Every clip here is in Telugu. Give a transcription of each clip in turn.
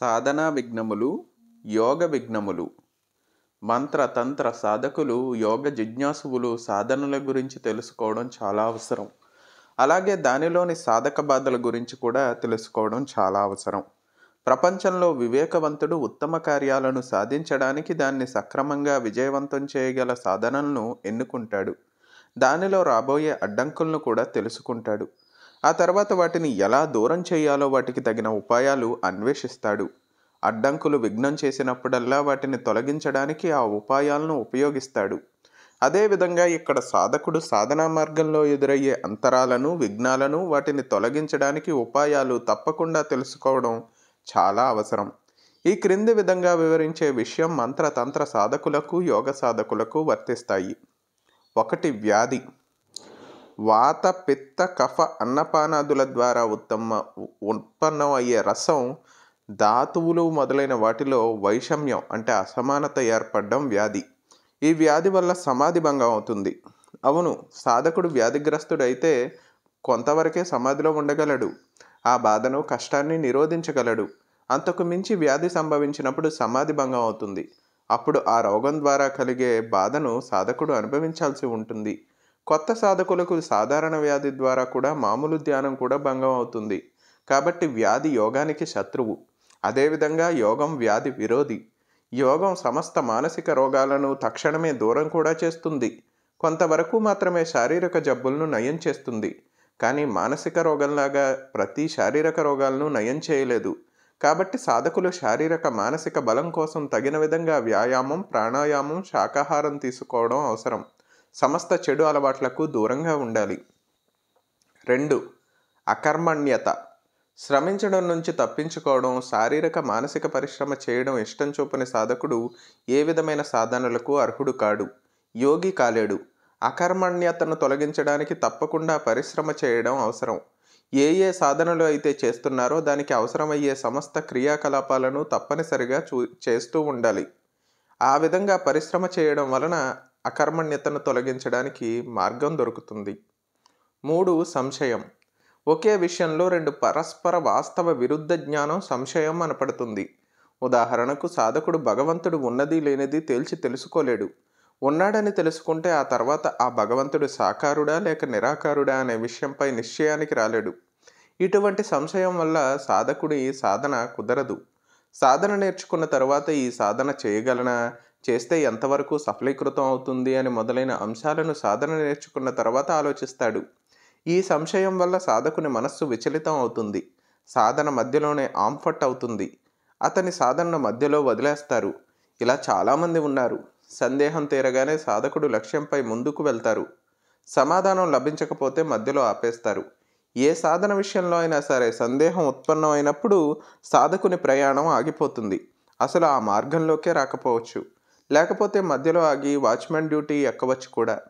సాధనా విఘ్నములు యోగ విఘ్నములు. మంత్ర తంత్ర సాధకులు యోగ జిజ్ఞాసువులు సాధనల గురించి తెలుసుకోవడం చాలా అవసరం. అలాగే దానిలోని సాధక బాధల గురించి కూడా తెలుసుకోవడం చాలా అవసరం. ప్రపంచంలో వివేకవంతుడు ఉత్తమ కార్యాలను సాధించడానికి దాన్ని సక్రమంగా విజయవంతం చేయగల సాధనలను ఎన్నుకుంటాడు. దానిలో రాబోయే అడ్డంకులను కూడా తెలుసుకుంటాడు. ఆ తర్వాత వాటిని ఎలా దూరం చేయాలో వాటికి తగిన ఉపాయాలు అన్వేషిస్తాడు. అడ్డంకులు విఘ్నం చేసినప్పుడల్లా వాటిని తొలగించడానికి ఆ ఉపాయాలను ఉపయోగిస్తాడు. అదేవిధంగా ఇక్కడ సాధకుడు సాధనా మార్గంలో ఎదురయ్యే అంతరాలను విఘ్నాలను వాటిని తొలగించడానికి ఉపాయాలు తప్పకుండా తెలుసుకోవడం చాలా అవసరం. ఈ క్రింది విధంగా వివరించే విషయం మంత్ర తంత్ర సాధకులకు యోగ సాధకులకు వర్తిస్తాయి. ఒకటి వ్యాధి. వాత పిత్త కఫ అన్నపానాదుల ద్వారా ఉత్తమ ఉత్పన్నం అయ్యే రసం ధాతువులు మొదలైన వాటిలో వైషమ్యం అంటే అసమానత ఏర్పడడం వ్యాధి. ఈ వ్యాధి వల్ల సమాధి భంగం అవుతుంది. అవును సాధకుడు వ్యాధిగ్రస్తుడైతే కొంతవరకే సమాధిలో ఉండగలడు. ఆ బాధను కష్టాన్ని నిరోధించగలడు. అంతకు మించి వ్యాధి సంభవించినప్పుడు సమాధి భంగం అవుతుంది. అప్పుడు ఆ రోగం ద్వారా కలిగే బాధను సాధకుడు అనుభవించాల్సి ఉంటుంది. కొత్త సాధకులకు సాధారణ వ్యాధి ద్వారా కూడా మామూలు ధ్యానం కూడా భంగం అవుతుంది. కాబట్టి వ్యాధి యోగానికి శత్రువు. అదేవిధంగా యోగం వ్యాధి విరోధి. యోగం సమస్త మానసిక రోగాలను తక్షణమే దూరం కూడా చేస్తుంది. కొంతవరకు మాత్రమే శారీరక జబ్బులను నయం చేస్తుంది. కానీ మానసిక రోగంలాగా ప్రతి శారీరక రోగాలను నయం చేయలేదు. కాబట్టి సాధకులు శారీరక మానసిక బలం కోసం తగిన విధంగా వ్యాయామం ప్రాణాయామం శాకాహారం తీసుకోవడం అవసరం. సమస్త చెడు అలవాట్లకు దూరంగా ఉండాలి. రెండు అకర్మణ్యత. శ్రమించడం నుంచి తప్పించుకోవడం శారీరక మానసిక పరిశ్రమ చేయడం ఇష్టం చూపని సాధకుడు ఏ విధమైన సాధనలకు అర్హుడు కాడు. యోగి కాలేడు. అకర్మణ్యతను తొలగించడానికి తప్పకుండా పరిశ్రమ చేయడం అవసరం. ఏ ఏ సాధనలు అయితే చేస్తున్నారో దానికి అవసరమయ్యే సమస్త క్రియాకలాపాలను తప్పనిసరిగా చూ చేస్తూ ఉండాలి. ఆ విధంగా పరిశ్రమ చేయడం వలన అకర్మణ్యతను తొలగించడానికి మార్గం దొరుకుతుంది. మూడు సంశయం. ఒకే విషయంలో రెండు పరస్పర వాస్తవ విరుద్ధ జ్ఞానం సంశయం అనపడుతుంది. ఉదాహరణకు సాధకుడు భగవంతుడు ఉన్నది లేనిది తేల్చి తెలుసుకోలేడు. ఉన్నాడని తెలుసుకుంటే ఆ తర్వాత ఆ భగవంతుడు సాకారుడా లేక నిరాకారుడా అనే విషయంపై నిశ్చయానికి రాలేడు. ఇటువంటి సంశయం వల్ల సాధకుడి సాధన కుదరదు. సాధన నేర్చుకున్న తర్వాత ఈ సాధన చేయగలనా? చేస్తే ఎంతవరకు సఫలీకృతం అవుతుంది అని మొదలైన అంశాలను సాధన నేర్చుకున్న తర్వాత ఆలోచిస్తాడు. ఈ సంశయం వల్ల సాధకుని మనస్సు విచలితం అవుతుంది. సాధన మధ్యలోనే ఆంఫట్ అవుతుంది. అతని సాధనను మధ్యలో వదిలేస్తారు. ఇలా చాలామంది ఉన్నారు. సందేహం తీరగానే సాధకుడు లక్ష్యంపై ముందుకు వెళ్తారు. సమాధానం లభించకపోతే మధ్యలో ఆపేస్తారు. ఏ సాధన విషయంలో అయినా సరే సందేహం ఉత్పన్నం అయినప్పుడు సాధకుని ప్రయాణం ఆగిపోతుంది. అసలు ఆ మార్గంలోకే రాకపోవచ్చు. లేకపోతే మధ్యలో ఆగి వాచ్మెన్ డ్యూటీ ఎక్కవచ్చు కూడా.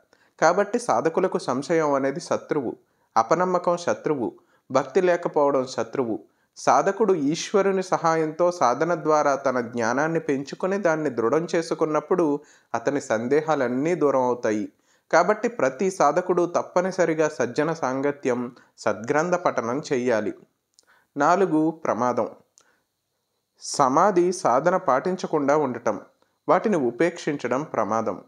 కాబట్టి సాధకులకు సంశయం అనేది శత్రువు అపనమ్మకం శత్రువు భక్తి లేకపోవడం శత్రువు. సాధకుడు ఈశ్వరుని సహాయంతో సాధన ద్వారా తన జ్ఞానాన్ని పెంచుకొని దాన్ని దృఢం చేసుకున్నప్పుడు అతని సందేహాలన్నీ దూరం అవుతాయి. కాబట్టి ప్రతి సాధకుడు తప్పనిసరిగా సజ్జన సాంగత్యం సద్గ్రంథ పఠనం చేయాలి. నాలుగు ప్రమాదం. సమాధి సాధన పాటించకుండా ఉండటం. వాటిని ఉపేక్షించడం ప్రమాదం.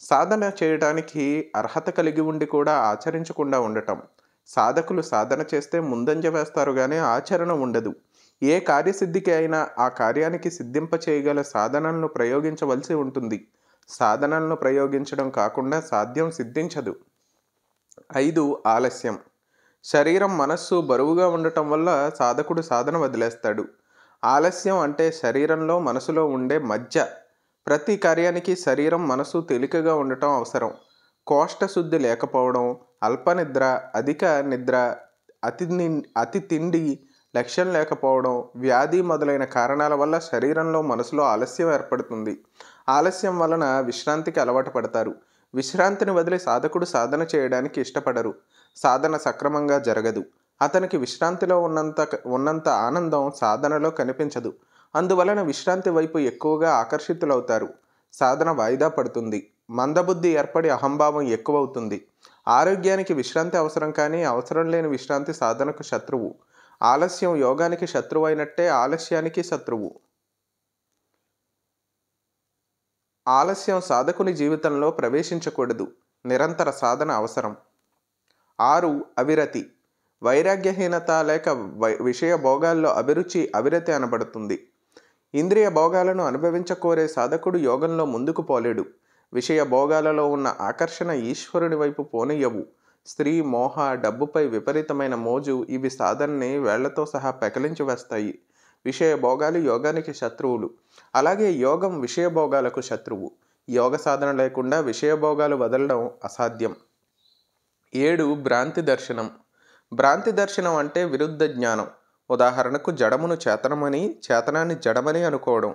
సాధన చేయడానికి అర్హత కలిగి ఉండి కూడా ఆచరించకుండా ఉండటం. సాధకులు సాధన చేస్తే ముందంజ వేస్తారు కానీ ఆచరణ ఉండదు. ఏ కార్యసిద్ధికి అయినా ఆ కార్యానికి సిద్ధింప చేయగల సాధనలను ప్రయోగించవలసి ఉంటుంది. సాధనలను ప్రయోగించడం కాకుండా సాధ్యం సిద్ధించదు. ఐదు ఆలస్యం. శరీరం మనస్సు బరువుగా ఉండటం వల్ల సాధకుడు సాధన వదిలేస్తాడు. ఆలస్యం అంటే శరీరంలో మనసులో ఉండే మధ్య ప్రతి కార్యానికి శరీరం మనసు తేలికగా ఉండటం అవసరం. కోష్టశుద్ధి లేకపోవడం అల్పనిద్ర అధిక నిద్ర అతి అతి తిండి లక్ష్యం లేకపోవడం వ్యాధి మొదలైన కారణాల వల్ల శరీరంలో మనసులో ఆలస్యం ఏర్పడుతుంది. ఆలస్యం వలన విశ్రాంతికి అలవాటు పడతారు. విశ్రాంతిని వదిలి సాధకుడు సాధన చేయడానికి ఇష్టపడరు. సాధన సక్రమంగా జరగదు. అతనికి విశ్రాంతిలో ఉన్నంత ఉన్నంత ఆనందం సాధనలో కనిపించదు. అందువలన విశ్రాంతి వైపు ఎక్కువగా ఆకర్షితులవుతారు. సాధన వాయిదా పడుతుంది. మందబుద్ధి ఏర్పడి అహంభావం ఎక్కువవుతుంది. ఆరోగ్యానికి విశ్రాంతి అవసరం కానీ అవసరం లేని విశ్రాంతి సాధనకు శత్రువు. ఆలస్యం యోగానికి శత్రువు అయినట్టే ఆలస్యానికి శత్రువు. ఆలస్యం సాధకుని జీవితంలో ప్రవేశించకూడదు. నిరంతర సాధన అవసరం. ఆరు అవిరతి. వైరాగ్యహీనత లేక వై విషయ భోగాల్లో అభిరుచి అవిరతి అనబడుతుంది. ఇంద్రియ భోగాలను అనుభవించకోరే సాధకుడు యోగంలో ముందుకు పోలేడు. విషయ భోగాలలో ఉన్న ఆకర్షణ ఈశ్వరుని వైపు పోనయ్యవు స్త్రీ మోహ డబ్బుపై విపరీతమైన మోజు ఇవి సాధనని వేళ్ళతో సహా పెకలించి వేస్తాయి. విషయ భోగాలు యోగానికి శత్రువులు. అలాగే యోగం విషయ భోగాలకు శత్రువు. యోగ సాధన లేకుండా విషయ భోగాలు వదలడం అసాధ్యం. ఏడు భ్రాంతి దర్శనం. భ్రాంతి దర్శనం అంటే విరుద్ధ జ్ఞానం. ఉదాహరణకు జడమును చేతనమని చేతనాన్ని జడమని అనుకోవడం.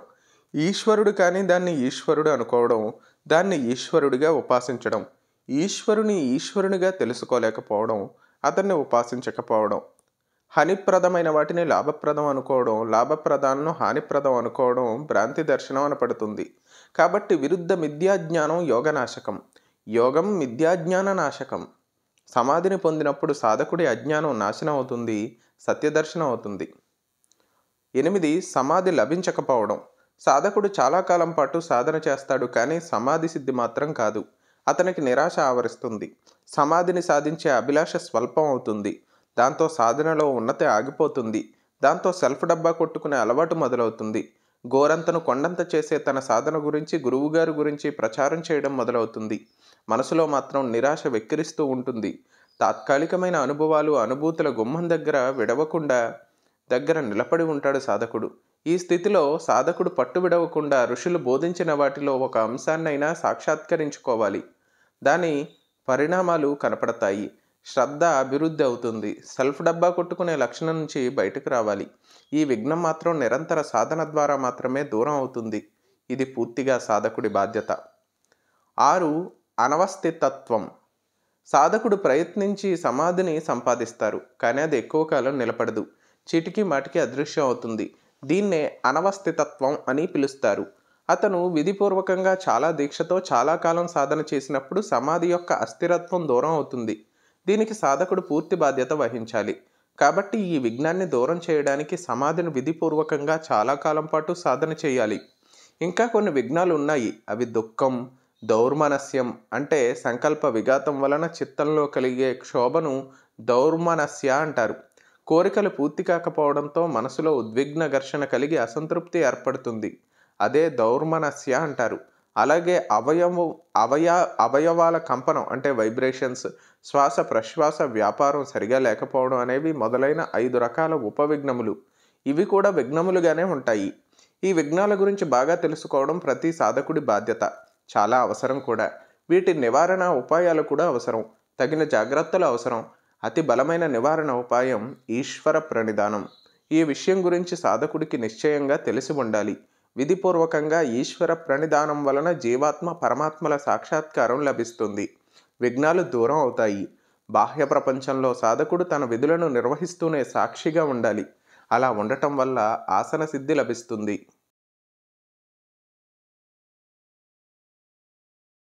ఈశ్వరుడు కానీ దాన్ని ఈశ్వరుడు అనుకోవడం దాన్ని ఈశ్వరుడిగా ఉపాసించడం. ఈశ్వరుని ఈశ్వరునిగా తెలుసుకోలేకపోవడం అతన్ని ఉపాసించకపోవడం. హానిప్రదమైన వాటిని లాభప్రదం అనుకోవడం లాభప్రదాలను హానిప్రదం అనుకోవడం భ్రాంతి దర్శనం అనపడుతుంది. కాబట్టి విరుద్ధ మిథ్యాజ్ఞానం యోగనాశకం. యోగం మిథ్యాజ్ఞాన నాశకం సమాధిని పొందినప్పుడు సాధకుడి అజ్ఞానం నాశనం అవుతుంది. సత్యదర్శనం అవుతుంది. ఎనిమిది సమాధి లభించకపోవడం. సాధకుడు చాలా కాలం పాటు సాధన చేస్తాడు కానీ సమాధి సిద్ధి మాత్రం కాదు. అతనికి నిరాశ ఆవరిస్తుంది. సమాధిని సాధించే అభిలాష స్వల్పం అవుతుంది. దాంతో సాధనలో ఉన్నతి ఆగిపోతుంది. దాంతో సెల్ఫ్ డబ్బా కొట్టుకునే అలవాటు మొదలవుతుంది. గోరంతను కొండంత చేసే తన సాధన గురించి గురువుగారి గురించి ప్రచారం చేయడం మొదలవుతుంది. మనసులో మాత్రం నిరాశ వెక్కిరిస్తూ ఉంటుంది. తాత్కాలికమైన అనుభవాలు అనుభూతుల గుమ్మం దగ్గర విడవకుండా దగ్గర నిలబడి ఉంటాడు సాధకుడు. ఈ స్థితిలో సాధకుడు పట్టు విడవకుండా ఋషులు బోధించిన వాటిలో ఒక అంశాన్నైనా సాక్షాత్కరించుకోవాలి. దాని పరిణామాలు కనపడతాయి. శ్రద్ధ అభివృద్ధి అవుతుంది. సెల్ఫ్ డబ్బా కొట్టుకునే లక్షణం నుంచి బయటకు రావాలి. ఈ విఘ్నం మాత్రం నిరంతర సాధన ద్వారా మాత్రమే దూరం అవుతుంది. ఇది పూర్తిగా సాధకుడి బాధ్యత. ఆరు అనవస్థితత్వం. సాధకుడు ప్రయత్నించి సమాధిని సంపాదిస్తారు కానీ అది ఎక్కువ కాలం నిలబడదు. చిటికి మాటికి అదృశ్యం అవుతుంది. దీన్నే అనవస్థితత్వం అని పిలుస్తారు. అతను విధిపూర్వకంగా చాలా దీక్షతో చాలా కాలం సాధన చేసినప్పుడు సమాధి యొక్క అస్థిరత్వం దూరం అవుతుంది. దీనికి సాధకుడు పూర్తి బాధ్యత వహించాలి. కాబట్టి ఈ విఘ్నాన్ని దూరం చేయడానికి సమాధిని విధిపూర్వకంగా చాలా కాలం పాటు సాధన చేయాలి. ఇంకా కొన్ని విఘ్నాలు ఉన్నాయి. అవి దుఃఖం దౌర్మనస్యం అంటే సంకల్ప విఘాతం వలన చిత్తంలో కలిగే క్షోభను దౌర్మనస్య అంటారు. కోరికలు పూర్తి కాకపోవడంతో మనసులో ఉద్విగ్న ఘర్షణ కలిగి అసంతృప్తి ఏర్పడుతుంది. అదే దౌర్మనస్య అంటారు. అలాగే అవయవ అవయ అవయవాల కంపనం అంటే వైబ్రేషన్స్ శ్వాస ప్రశ్వాస వ్యాపారం సరిగా లేకపోవడం అనేవి మొదలైన ఐదు రకాల ఉపవిఘ్నములు. ఇవి కూడా విఘ్నములుగానే ఉంటాయి. ఈ విఘ్నాల గురించి బాగా తెలుసుకోవడం ప్రతి సాధకుడి బాధ్యత. చాలా అవసరం కూడా. వీటి నివారణ ఉపాయాలు కూడా అవసరం. తగిన జాగ్రత్తలు అవసరం. అతి బలమైన నివారణ ఉపాయం ఈశ్వర ప్రణిధానం ఈ విషయం గురించి సాధకుడికి నిశ్చయంగా తెలిసి ఉండాలి. విధిపూర్వకంగా ఈశ్వర ప్రణిధానం వలన జీవాత్మ పరమాత్మల సాక్షాత్కారం లభిస్తుంది. విఘ్నాలు దూరం అవుతాయి. బాహ్య ప్రపంచంలో సాధకుడు తన విధులను నిర్వహిస్తూనే సాక్షిగా ఉండాలి. అలా ఉండటం వల్ల ఆసన సిద్ధి లభిస్తుంది.